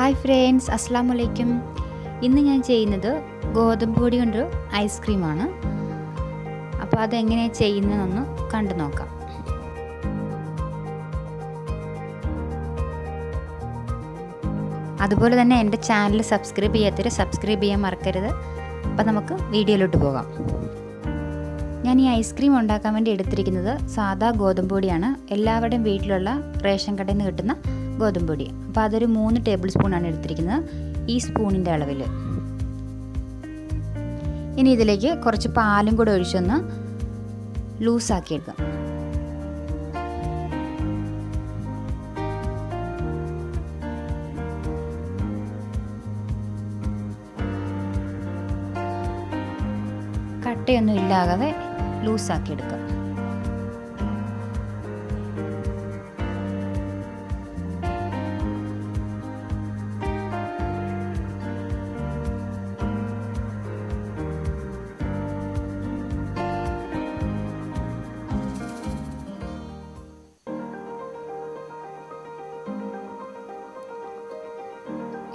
Hi friends അസ്സാം വലൈക്കും ഇന്ന് ഞാൻ ചെയ്യുന്നത് ഗോതമ്പ് പൊടി കൊണ്ട് ഐസ്ക്രീമാണ് അപ്പോൾ അതെങ്ങനെയാണ് ചെയ്യുന്നതെന്ന് കണ്ടു നോക്കാം. അതുപോലെ തന്നെ എന്റെ ചാനൽ സബ്സ്ക്രൈബ് ചെയ്യാത്തവർ സബ്സ്ക്രൈബ് ചെയ്യാൻ മറക്കരുത്. അപ്പോൾ നമുക്ക് വീഡിയോയിലോട്ട് പോകാം. ഞാൻ ഈ ഐസ്ക്രീം ഉണ്ടാക്കാൻ വേണ്ടി എടുത്തിരിക്കുന്നത് സാധാ ഗോതമ്പ് പൊടിയാണ്. എല്ലാവരുടെയും വീട്ടിലുള്ള റേഷൻ കടയിൽ നിന്ന് കിട്ടുന്ന ഗോതമ്പ് പൊടി അപ്പോൾ അതൊരു മൂന്ന് ടേബിൾ സ്പൂണാണ് എടുത്തിരിക്കുന്നത്. ഈ സ്പൂണിന്റെ അളവിൽ ഇനി ഇതിലേക്ക് കുറച്ച് പാലും കൂടെ ഒഴിച്ചൊന്ന് ലൂസാക്കിയെടുക്കാം. കട്ടയൊന്നും ഇല്ലാതെ ലൂസാക്കി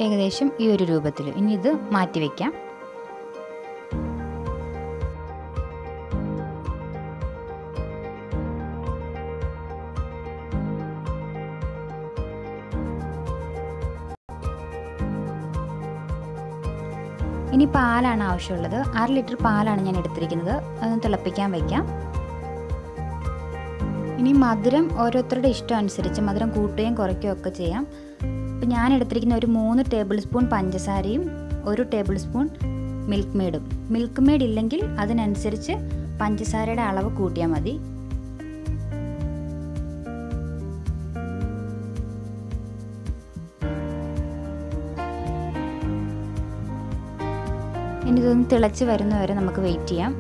ഏകദേശം ഈ ഒരു രൂപത്തിൽ ഇനി ഇത് മാറ്റി വയ്ക്കാം ഇനി പാലാണ് ആവശ്യമുള്ളത്. അര ലിറ്റർ പാലാണ് ഞാൻ എടുത്തിരിക്കുന്നത്. അതൊന്ന് തിളപ്പിക്കാൻ വയ്ക്കാം ഇനി മധുരം ഓരോരുത്തരുടെ ഇഷ്ടം അനുസരിച്ച് മധുരം കൂട്ടുകയും കുറയ്ക്കുകയും ഒക്കെ ചെയ്യാം. ഇപ്പം ഞാൻ എടുത്തിരിക്കുന്ന ഒരു മൂന്ന് ടേബിൾ സ്പൂൺ പഞ്ചസാരയും ഒരു ടേബിൾ സ്പൂൺ മിൽക്ക് മെയ്ഡും മിൽക്ക് മെയ്ഡ് ഇല്ലെങ്കിൽ അതിനനുസരിച്ച് പഞ്ചസാരയുടെ അളവ് കൂട്ടിയാൽ മതി. ഇനി ഇതൊന്ന് തിളച്ച് വരുന്നവരെ നമുക്ക് വെയിറ്റ് ചെയ്യാം.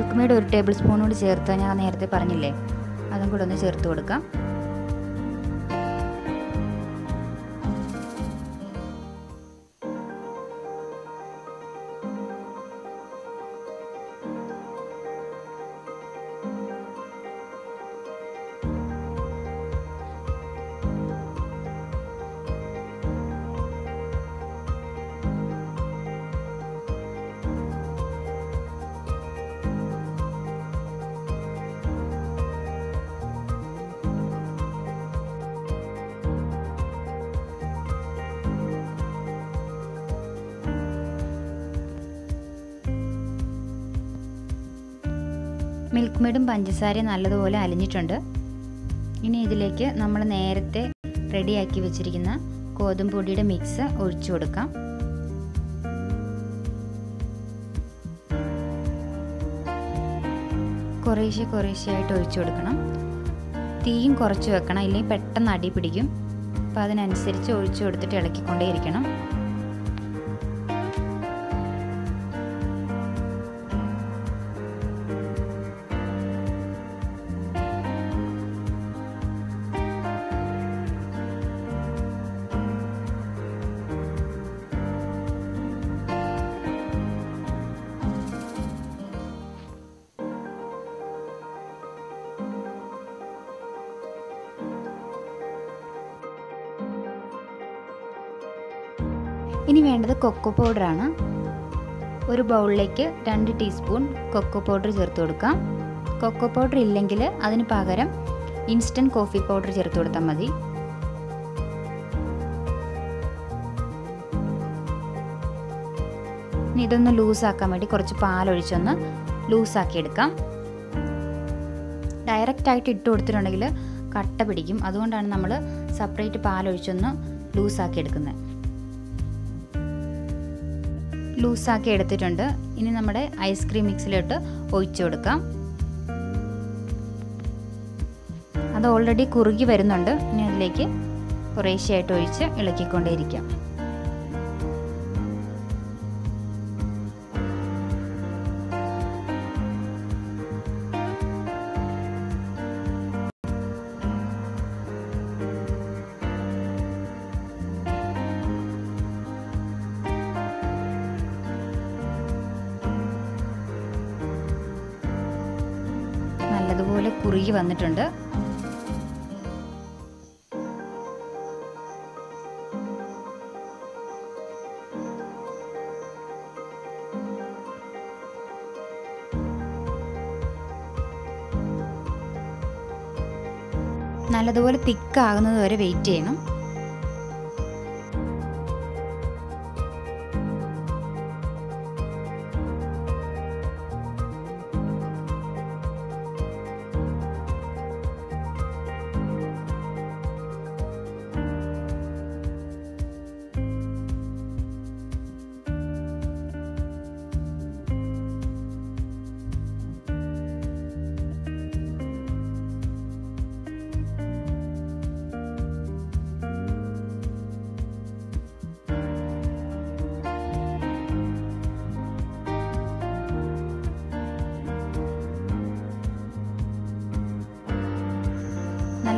മിൽക്ക് മെയ്ഡ് ഒരു ടേബിൾ സ്പൂൺ കൂടി ചേർത്ത് ഞാൻ നേരത്തെ പറഞ്ഞില്ലേ? അതും കൂടെ ഒന്ന് ചേർത്ത് കൊടുക്കാം. മിൽക്ക് മെയ്ഡും പഞ്ചസാരയും നല്ലതുപോലെ അലിഞ്ഞിട്ടുണ്ട്. ഇനി ഇതിലേക്ക് നമ്മൾ നേരത്തെ റെഡിയാക്കി വെച്ചിരിക്കുന്ന ഗോതമ്പ് പൊടിയുടെ മിക്സ് ഒഴിച്ചു കൊടുക്കാം. കുറേശ്ശെ കുറേശ്ശെയായിട്ട് ഒഴിച്ചു കൊടുക്കണം. തീയും കുറച്ച് വെക്കണം. ഇല്ലെങ്കിൽ പെട്ടെന്ന് അടി പിടിക്കും. അപ്പോൾ അതിനനുസരിച്ച് ഒഴിച്ചു കൊടുത്തിട്ട് ഇളക്കിക്കൊണ്ടേയിരിക്കണം. ഇനി വേണ്ടത് കൊക്കോ പൗഡറാണ് ഒരു ബൗളിലേക്ക് രണ്ട് ടീസ്പൂൺ കൊക്കോ പൗഡർ ചേർത്ത് കൊടുക്കാം. കൊക്കോ പൗഡർ ഇല്ലെങ്കിൽ അതിന് പകരം ഇൻസ്റ്റന്റ് കോഫി പൗഡർ ചേർത്ത് കൊടുത്താൽ മതി. ഇനി ഇതൊന്ന് ലൂസാക്കാൻ വേണ്ടി കുറച്ച് പാലൊഴിച്ചൊന്ന് ലൂസാക്കി എടുക്കാം. ഡയറക്റ്റായിട്ട് ഇട്ട് കൊടുത്തിട്ടുണ്ടെങ്കിൽ കട്ട പിടിക്കും. അതുകൊണ്ടാണ് നമ്മൾ സെപ്പറേറ്റ് പാലൊഴിച്ചൊന്ന് ലൂസാക്കി എടുക്കുന്നത്. ലൂസാക്കി എടുത്തിട്ടുണ്ട്. ഇനി നമ്മുടെ ഐസ്ക്രീം മിക്സിലോട്ട് ഒഴിച്ചു കൊടുക്കാം. അത് ഓൾറെഡി കുറുകി വരുന്നുണ്ട്. ഇനി അതിലേക്ക് കുറേശ്ശെയായിട്ട് ഒഴിച്ച് ഇളക്കിക്കൊണ്ടേയിരിക്കാം. നല്ലതുപോലെ കുറുകി വന്നിട്ടുണ്ട്. നല്ലതുപോലെ തിക്കാകുന്നത് വരെ വെയിറ്റ് ചെയ്യണം.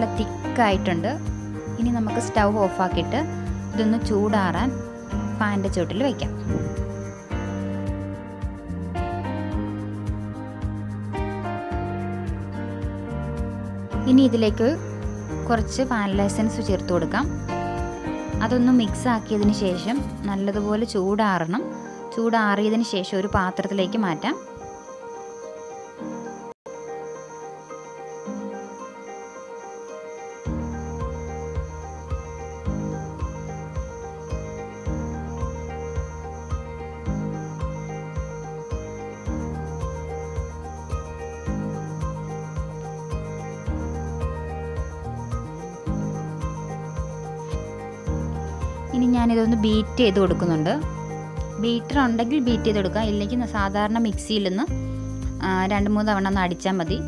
നല്ല തിക്കായിട്ടുണ്ട്. ഇനി നമുക്ക് സ്റ്റൗ ഓഫാക്കിയിട്ട് ഇതൊന്ന് ചൂടാറാൻ ഫാന്റെ ചുവട്ടിൽ വയ്ക്കാം ഇനി ഇതിലേക്ക് കുറച്ച് വാനില എസൻസ് ചേർത്ത് കൊടുക്കാം. അതൊന്ന് മിക്സ് ആക്കിയതിന് ശേഷം നല്ലതുപോലെ ചൂടാറണം. ചൂടാറിയതിന് ശേഷം ഒരു പാത്രത്തിലേക്ക് മാറ്റാം. ഞാനിതൊന്ന് ബീറ്റ് ചെയ്ത് കൊടുക്കുന്നുണ്ട്. ബീറ്റർ ഉണ്ടെങ്കിൽ ബീറ്റ് ചെയ്ത് കൊടുക്കാം ഇല്ലെങ്കിൽ സാധാരണ മിക്സിയിൽ നിന്ന് രണ്ട് മൂന്ന് തവണ ഒന്ന് അടിച്ചാൽ മതി.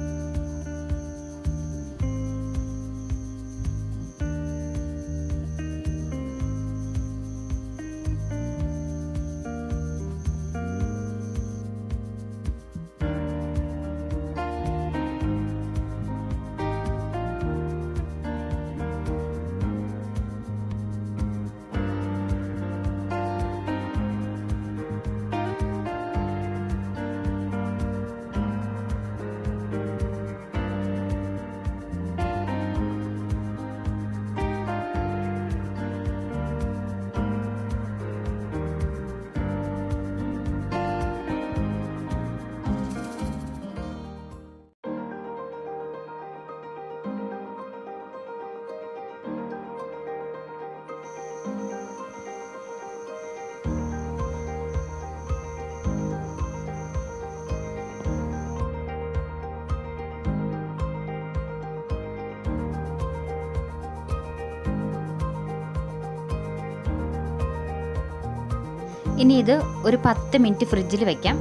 ഇനി ഇത് ഒരു പത്ത് മിനിറ്റ് ഫ്രിഡ്ജിൽ വയ്ക്കാം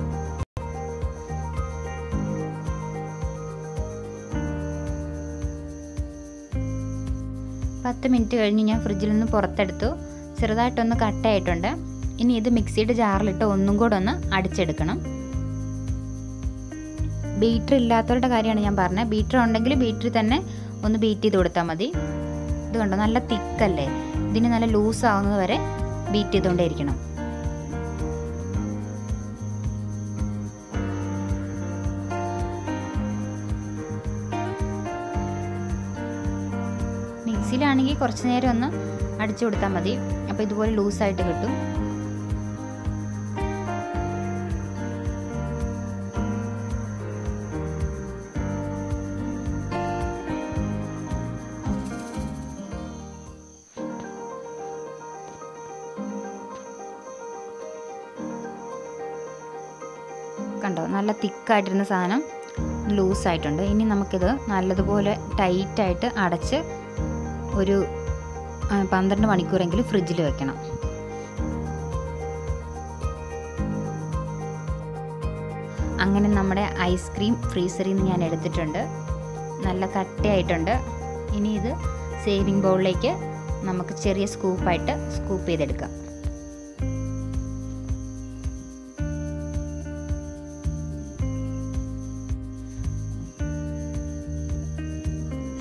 പത്ത് മിനിറ്റ് കഴിഞ്ഞ് ഞാൻ ഫ്രിഡ്ജിൽ നിന്ന് പുറത്തെടുത്തു. ചെറുതായിട്ടൊന്ന് കട്ടയായിട്ടുണ്ട് ഇനി ഇത് മിക്സിയുടെ ജാറിലിട്ട് ഒന്നും കൂടെ ഒന്ന് അടിച്ചെടുക്കണം. ബീറ്റർ ഇല്ലാത്തവരുടെ കാര്യമാണ് ഞാൻ പറഞ്ഞത്. ബീറ്റർ ഉണ്ടെങ്കിൽ ബീറ്ററിൽ തന്നെ ഒന്ന് ബീറ്റ് ചെയ്ത് കൊടുത്താൽ മതി. ഇത് കണ്ടോ നല്ല തിക്കല്ലേ? ഇതിന് നല്ല ലൂസ് ആവുന്നത് വരെ ബീറ്റ് ചെയ്തുകൊണ്ടേയിരിക്കണം. മിക്സിയിലാണെങ്കിൽ കുറച്ച് നേരം ഒന്ന് അടിച്ചു കൊടുത്താൽ മതി. അപ്പോൾ ഇതുപോലെ ലൂസായിട്ട് കിട്ടും. കണ്ടോ? നല്ല തിക്കായിട്ടിരുന്ന സാധനം ലൂസായിട്ടുണ്ട്. ഇനി നമുക്കിത് നല്ലതുപോലെ ടൈറ്റായിട്ട് അടച്ച് ഒരു പന്ത്രണ്ട് മണിക്കൂറെങ്കിലും ഫ്രിഡ്ജിൽ വെക്കണം. അങ്ങനെ നമ്മുടെ ഐസ്ക്രീം ഫ്രീസറിൽ നിന്ന് ഞാൻ എടുത്തിട്ടുണ്ട്. നല്ല കട്ടയായിട്ടുണ്ട്. ഇനി ഇത് സേവിങ് ബൗളിലേക്ക് നമുക്ക് ചെറിയ സ്കൂപ്പായിട്ട് സ്കൂപ്പ് ചെയ്തെടുക്കാം.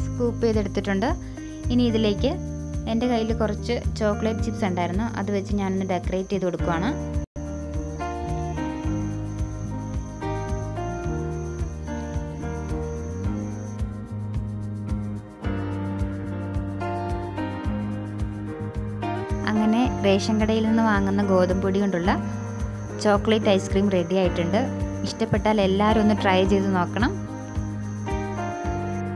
സ്കൂപ്പ് ചെയ്തെടുത്തിട്ടുണ്ട്. ഇനി ഇതിലേക്ക് എന്റെ കയ്യിൽ കുറച്ച് ചോക്ലേറ്റ് ചിപ്സ് ഉണ്ടായിരുന്നു. അത് വെച്ച് ഞാനൊന്ന് ഡെക്കറേറ്റ് ചെയ്ത് കൊടുക്കുവാണ്. അങ്ങനെ റേഷൻ കടയിൽ നിന്ന് വാങ്ങുന്ന ഗോതമ്പൊടി കൊണ്ടുള്ള ചോക്ലേറ്റ് ഐസ്ക്രീം റെഡി ആയിട്ടുണ്ട്. ഇഷ്ടപ്പെട്ടാൽ എല്ലാവരും ഒന്ന് ട്രൈ ചെയ്ത് നോക്കണം.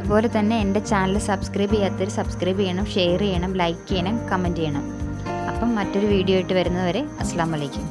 അതുപോലെ തന്നെ എന്റെ ചാനൽ സബ്സ്ക്രൈബ് ചെയ്യാത്തവർ സബ്സ്ക്രൈബ് ചെയ്യണം ഷെയർ ചെയ്യണം ലൈക്ക് ചെയ്യണം കമന്റ് ചെയ്യണം. അപ്പം മറ്റൊരു വീഡിയോ ആയിട്ട് വരുന്നവരെ അസ്സാം വലൈക്കും